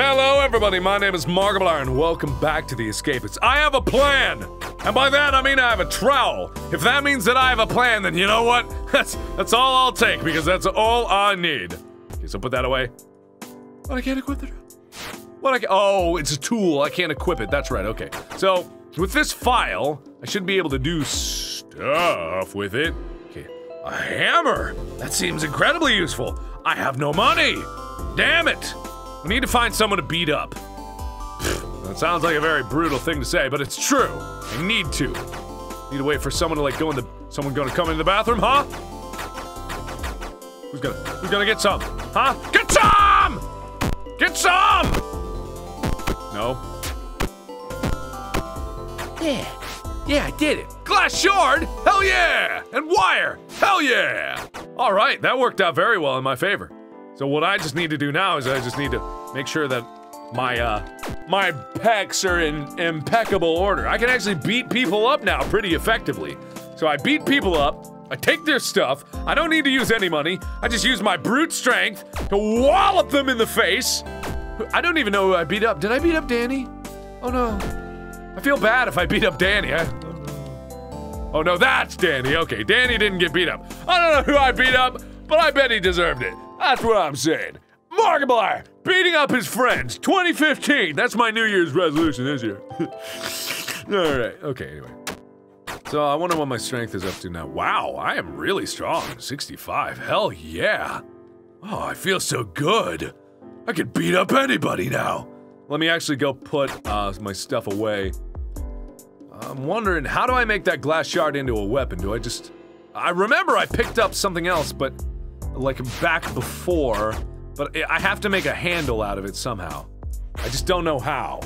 Hello, everybody. My name is Markiplier, and welcome back to the Escapists. I have a plan, and by that I mean I have a trowel. If that means that I have a plan, then you know what? That's that's all I'll take because that's all I need. Okay, so put that away. What I can't equip the trowel. What I can, oh, it's a tool. I can't equip it. That's right. Okay. So with this file, I should be able to do stuff with it. Okay, a hammer. That seems incredibly useful. I have no money. Damn it. We need to find someone to beat up. That sounds like a very brutal thing to say, but it's true. I need to. Need to wait for someone to like go in the. Someone gonna come in the bathroom, huh? Who's gonna? Who's gonna get some? Huh? Get some! Get some! No. Yeah. Yeah, I did it. Glass shard? Hell yeah! And wire? Hell yeah! All right, that worked out very well in my favor. So what I just need to do now is I just need to make sure that my, uh, my pecs are in impeccable order. I can actually beat people up now pretty effectively. So I beat people up, I take their stuff, I don't need to use any money, I just use my brute strength to wallop them in the face. I don't even know who I beat up. Did I beat up Danny? Oh no. I feel bad if I beat up Danny. I, oh no, that's Danny. Okay, Danny didn't get beat up. I don't know who I beat up, but I bet he deserved it. That's what I'm saying. Markiplier beating up his friends, 2015. That's my New Year's resolution this year. All right. Okay. Anyway. So I wonder what my strength is up to now. Wow, I am really strong. 65. Hell yeah. Oh, I feel so good. I could beat up anybody now. Let me actually go put uh, my stuff away. I'm wondering, how do I make that glass shard into a weapon? Do I just... I remember I picked up something else, but like back before, but I have to make a handle out of it somehow. I just don't know how.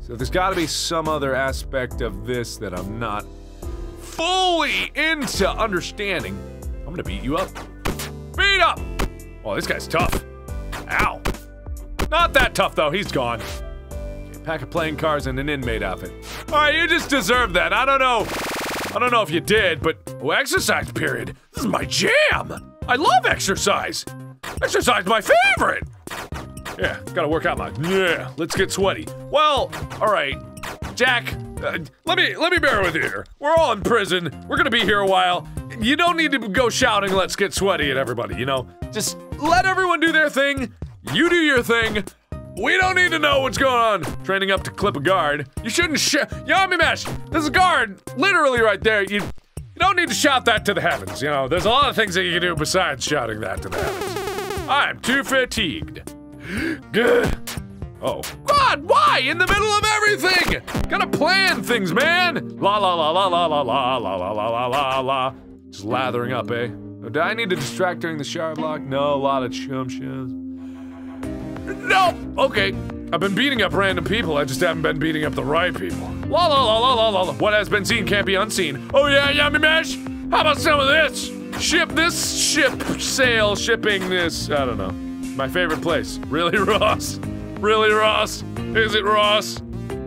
So there's gotta be some other aspect of this that I'm not fully into understanding. I'm gonna beat you up. Beat up! Oh, this guy's tough. Ow. Not that tough though, he's gone. Okay, pack of playing cards and an inmate outfit. Alright, you just deserve that. I don't know. I don't know if you did, but oh, exercise period. This is my jam. I love exercise. Exercise my favorite. Yeah, gotta work out my. Yeah, let's get sweaty. Well, all right, Jack. Uh, let me let me bear with you here. We're all in prison. We're gonna be here a while. You don't need to go shouting "Let's get sweaty" at everybody. You know, just let everyone do their thing. You do your thing. We don't need to know what's going on. Training up to clip a guard. You shouldn't sh- Yamimash, there's a guard literally right there. You, don't need to shout that to the heavens, you know. There's a lot of things that you can do besides shouting that to the heavens. I'm too fatigued. Good. Oh. God, why? In the middle of everything! Gotta plan things, man! La la la la la la la la la la la la la. Just lathering up, eh? Oh, do I need to distract during the shower block? No, a lot of chum chums. No! Okay. I've been beating up random people, I just haven't been beating up the right people. La la la la la la la. What has been seen can't be unseen. Oh yeah, Yamimash? How about some of this? Ship this ship sail shipping this. I don't know. My favorite place. Really, Ross? Really, Ross? Is it Ross?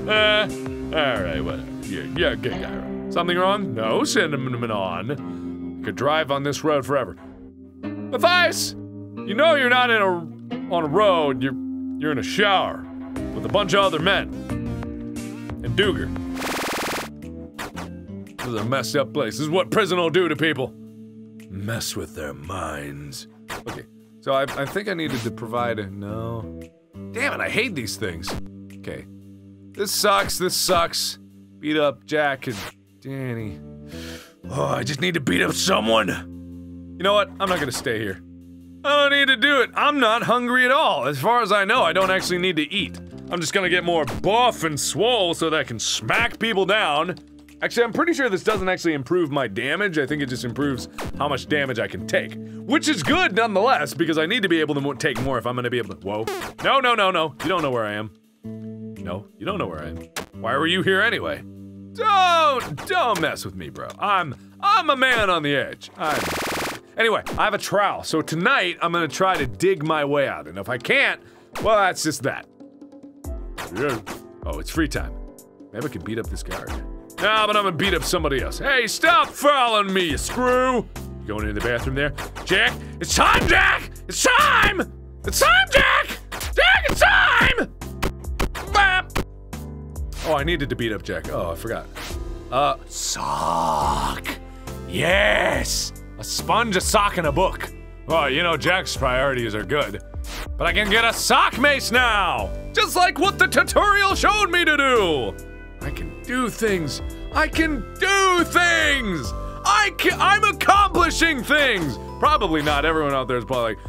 Uh, alright, whatever. Yeah, yeah, good guy. Something wrong? No, cinnamon on. Could drive on this road forever. Matthias! You know you're not in a on a road, you're you're in a shower with a bunch of other men. And Duger. This is a messed up place. This is what prison will do to people. Mess with their minds. Okay, so I, I think I needed to provide a no. Damn it, I hate these things. Okay. This sucks, this sucks. Beat up Jack and Danny. Oh, I just need to beat up someone. You know what? I'm not gonna stay here. I don't need to do it. I'm not hungry at all. As far as I know, I don't actually need to eat. I'm just gonna get more buff and swole so that I can smack people down. Actually, I'm pretty sure this doesn't actually improve my damage. I think it just improves how much damage I can take. Which is good nonetheless, because I need to be able to take more if I'm gonna be able to- Whoa. No, no, no, no. You don't know where I am. No, you don't know where I am. Why were you here anyway? Don't, don't mess with me, bro. I'm, I'm a man on the edge. I'm Anyway, I have a trowel, so tonight I'm gonna try to dig my way out, and if I can't, well, that's just that. Oh, it's free time. Maybe I can beat up this guard. Nah, but I'm gonna beat up somebody else. Hey, stop following me, you screw! You going into the bathroom there? Jack, it's time, Jack! It's time! It's time, Jack! Jack, it's time! Oh, I needed to beat up Jack. Oh, I forgot. Uh, sock. Yes! A sponge, a sock, and a book. Well, you know Jack's priorities are good. But I can get a sock mace now! Just like what the tutorial showed me to do! I can do things. I can do things! I can- I'm accomplishing things! Probably not everyone out there is probably like,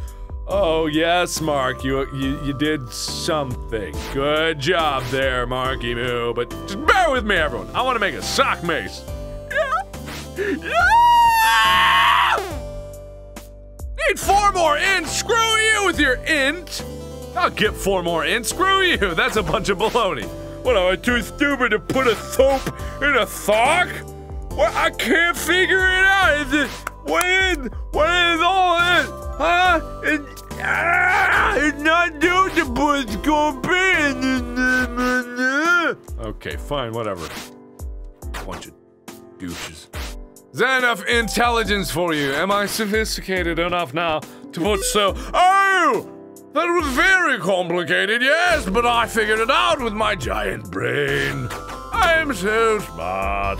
Oh yes, Mark, you you you did something. Good job there, Marky Moo. But just bear with me, everyone. I want to make a sock mace. Need four more int. Screw you with your int. I'll get four more int. Screw you. That's a bunch of baloney. What am I too stupid to put a soap in a sock? What? I can't figure it out. Is it, what is what is all this? Huh? It, ah, it's not doing the push Okay, fine, whatever. Bunch of douches. Is that enough intelligence for you? Am I sophisticated enough now to put so- Oh! That was very complicated, yes, but I figured it out with my giant brain. I'm so smart.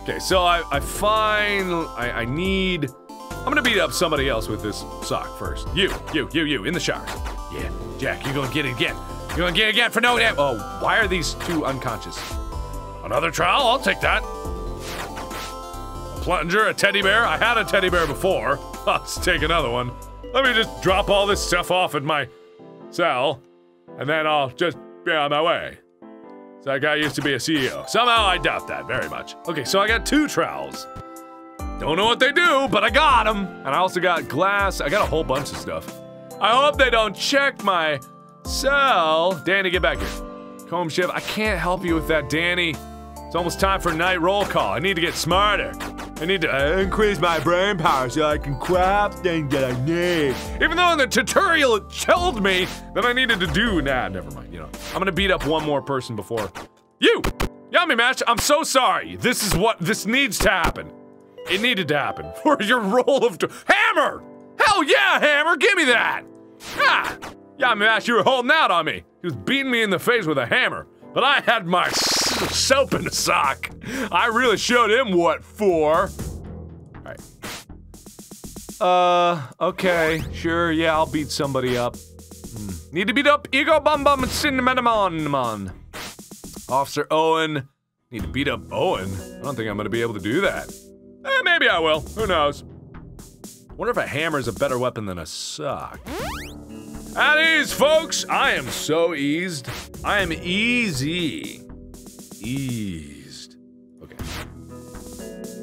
Okay, so I, I find I, I need. I'm gonna beat up somebody else with this sock first. You, you, you, you, in the shower. Yeah, Jack, you're gonna get it again. You're gonna get it again for no damn. Oh, why are these two unconscious? Another trowel? I'll take that. A plunger, a teddy bear. I had a teddy bear before. Let's take another one. Let me just drop all this stuff off at my cell, and then I'll just be on my way. So that guy used to be a CEO. Somehow I doubt that very much. Okay, so I got two trowels. Don't know what they do, but I got them. And I also got glass. I got a whole bunch of stuff. I hope they don't check my cell. Danny, get back here. Comb shiv. I can't help you with that, Danny. It's almost time for night roll call. I need to get smarter. I need to increase my brain power so I can craft things that I need. Even though in the tutorial it told me that I needed to do. Nah, never mind. You know, I'm gonna beat up one more person before. You! Yamimash, I'm so sorry. This is what this needs to happen. It needed to happen for your roll of Hammer! Hell yeah, Hammer, give me that! Ah! Yamimash, you were holding out on me. He was beating me in the face with a hammer. But I had my soap in the sock. I really showed him what for. Alright. Uh, okay, sure, yeah, I'll beat somebody up. Hmm. Need to beat up Ego Bum Bum and Cinnamon Officer Owen. Need to beat up Owen. I don't think I'm gonna be able to do that. Eh, maybe I will. Who knows? Wonder if a hammer is a better weapon than a sock. At ease, folks! I am so eased. I am easy. Eased. Okay.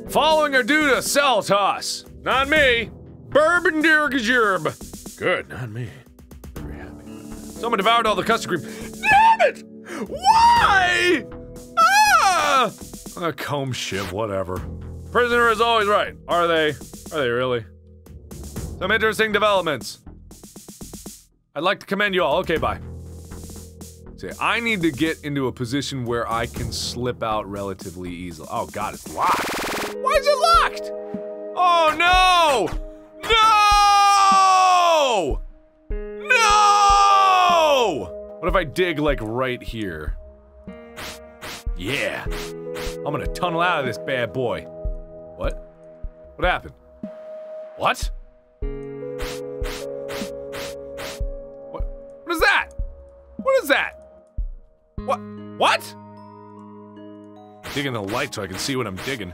Following are due to cell toss. Not me. Bourbon Dirgajerb. Good, not me. Very happy. Someone devoured all the custard cream. Damn it! Why? Ah! A comb shiv, whatever. Prisoner is always right. Are they? Are they really? Some interesting developments. I'd like to commend you all. Okay, bye. See, I need to get into a position where I can slip out relatively easily. Oh god, it's locked. Why is it locked? Oh no! No! No! What if I dig like right here? Yeah. I'm gonna tunnel out of this bad boy. What? What happened? What? What? What is that? What is that? What? Digging the light so I can see what I'm digging.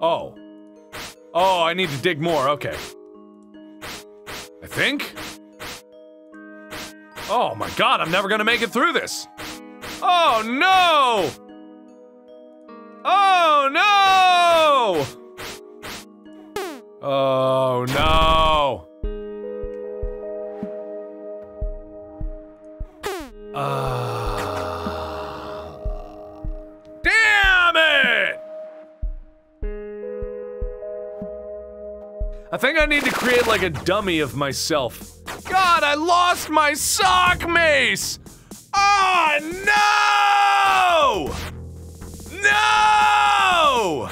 Oh. Oh, I need to dig more, okay. I think? Oh my god, I'm never gonna make it through this! Oh no! Oh no! Oh no! think I need to create like a dummy of myself. God, I lost my sock mace! Oh, no! No!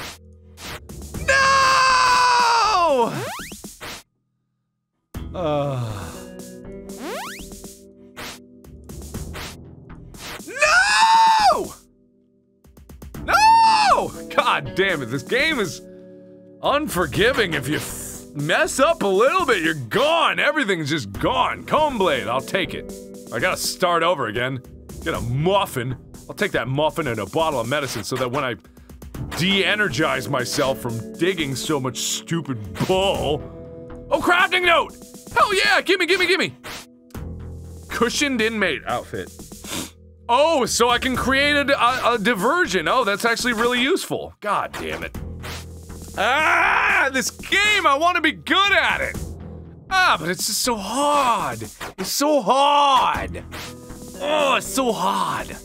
No! Uh... No! No! God damn it, this game is unforgiving if you mess up a little bit, you're gone. Everything's just gone. Comb blade, I'll take it. I gotta start over again. Get a muffin. I'll take that muffin and a bottle of medicine so that when I de-energize myself from digging so much stupid bull. Oh, crafting note! Hell yeah, gimme, gimme, gimme! Cushioned inmate outfit. Oh, so I can create a, a, a diversion. Oh, that's actually really useful. God damn it. Ah, this game, I want to be good at it. Ah, but it's just so hard. It's so hard. Oh, it's so hard.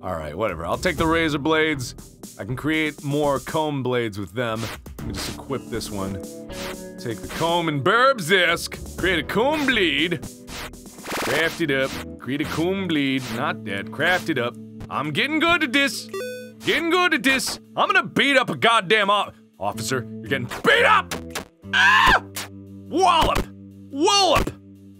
All right, whatever. I'll take the razor blades. I can create more comb blades with them. Let me just equip this one. Take the comb and burbs disc. Create a comb bleed. Craft it up. Create a comb bleed. Not that. Craft it up. I'm getting good at this. Getting good at this. I'm gonna beat up a goddamn officer. You're getting beat up! Ah! Wallop! Wallop!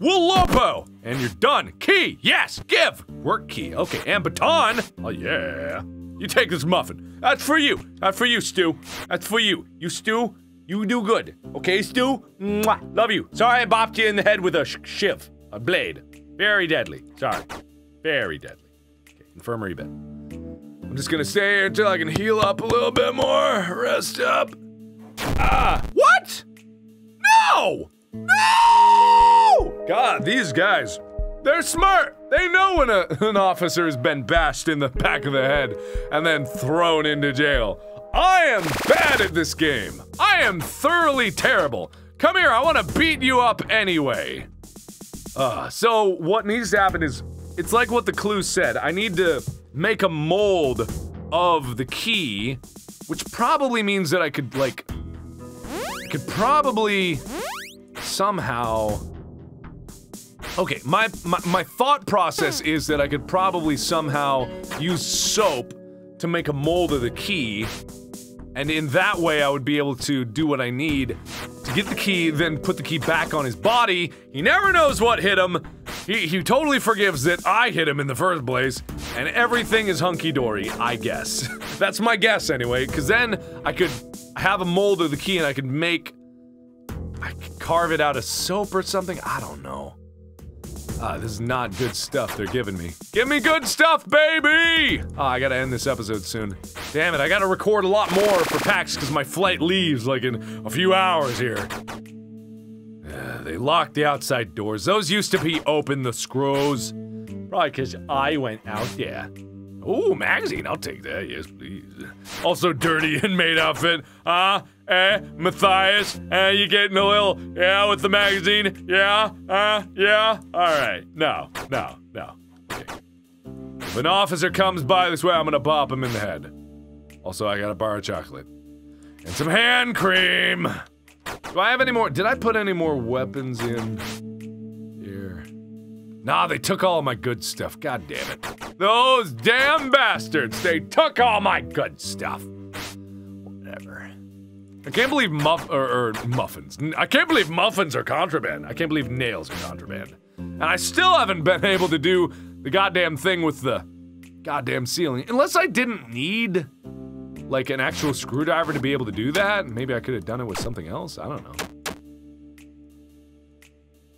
Wolopo! And you're done. Key! Yes! Give! Work key. Okay, and baton! Oh yeah. You take this muffin. That's for you. That's for you, Stu. That's for you. You, Stu, you do good. Okay, Stu? Mwah. Love you. Sorry I bopped you in the head with a sh shiv. A blade. Very deadly. Sorry. Very deadly. Okay, infirmary bed. I'm just gonna stay here until I can heal up a little bit more. Rest up. Ah! What? No! No! God, these guys. They're smart. They know when a, an officer has been bashed in the back of the head and then thrown into jail. I am bad at this game. I am thoroughly terrible. Come here, I want to beat you up anyway. Uh, so what needs to happen is, it's like what the clue said. I need to make a mold of the key, which probably means that I could, like, could probably somehow Okay, my, my, my thought process is that I could probably somehow use soap to make a mold of the key, and in that way I would be able to do what I need to get the key, then put the key back on his body. He never knows what hit him. He, he totally forgives that I hit him in the first place, and everything is hunky-dory, I guess. That's my guess anyway, because then I could have a mold of the key and I could make... I could carve it out of soap or something? I don't know. Ah, this is not good stuff they're giving me. Give me good stuff, baby! Oh, I gotta end this episode soon. Damn it, I gotta record a lot more for PAX because my flight leaves like in a few hours here. Uh, they locked the outside doors. Those used to be open, the screws. Probably because I went out there. Ooh, magazine, I'll take that, yes please. Also dirty inmate outfit. Ah, uh, eh, Matthias, eh, you getting a little, yeah, with the magazine? Yeah, uh, yeah, alright. No, no, no. Okay. If an officer comes by this way, I'm gonna bop him in the head. Also, I got a bar of chocolate. And some hand cream! Do I have any more- did I put any more weapons in? Nah, they took all my good stuff. God damn it. Those damn bastards! They took all my good stuff. Whatever. I can't believe muff- or, or muffins. I can't believe muffins are contraband. I can't believe nails are contraband. And I still haven't been able to do the goddamn thing with the goddamn ceiling. Unless I didn't need, like, an actual screwdriver to be able to do that. Maybe I could have done it with something else. I don't know.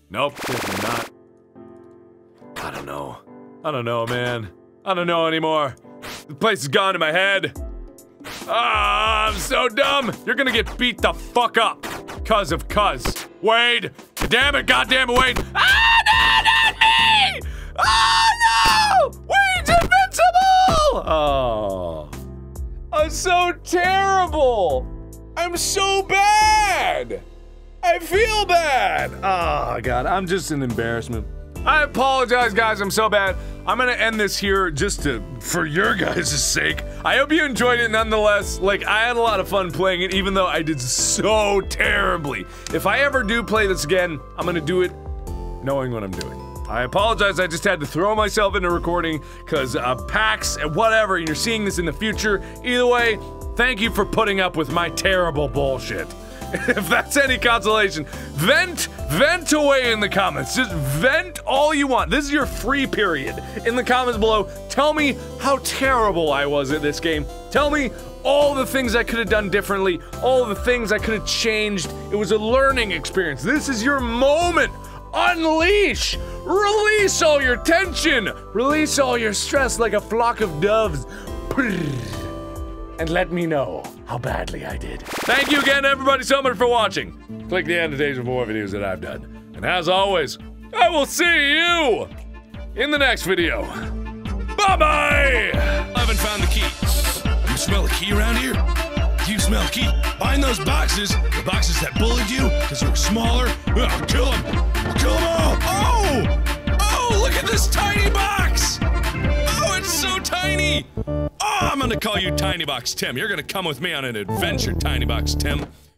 Nope, not. Don't know. I don't know, man. I don't know anymore. The place is gone in my head. Ah, I'm so dumb. You're gonna get beat the fuck up. Cuz of cuz. Wade. Damn it, goddamn it, Wade. Ah, no, not me! Oh, no! Wade's invincible! Oh. I'm so terrible. I'm so bad. I feel bad. Oh, God, I'm just an embarrassment. I apologize, guys. I'm so bad. I'm gonna end this here just to, for your guys' sake. I hope you enjoyed it nonetheless. Like, I had a lot of fun playing it, even though I did so terribly. If I ever do play this again, I'm gonna do it knowing what I'm doing. I apologize, I just had to throw myself into recording, because uh, PAX and whatever, and you're seeing this in the future. Either way, thank you for putting up with my terrible bullshit. if that's any consolation, vent, vent away in the comments. Just vent all you want. This is your free period. In the comments below, tell me how terrible I was at this game. Tell me all the things I could have done differently, all the things I could have changed. It was a learning experience. This is your moment. Unleash! Release all your tension! Release all your stress like a flock of doves. And let me know how badly I did. Thank you again, everybody, so much for watching. Click the annotation for more videos that I've done. And as always, I will see you in the next video. Bye bye! I haven't found the key. You smell a key around here? You smell a key. Find those boxes, the boxes that bullied you because you were smaller. I'll kill them. I'll kill them all. Oh! Oh, look at this tiny box! Oh, I'm gonna call you Tiny Box Tim. You're gonna come with me on an adventure, Tiny Box Tim.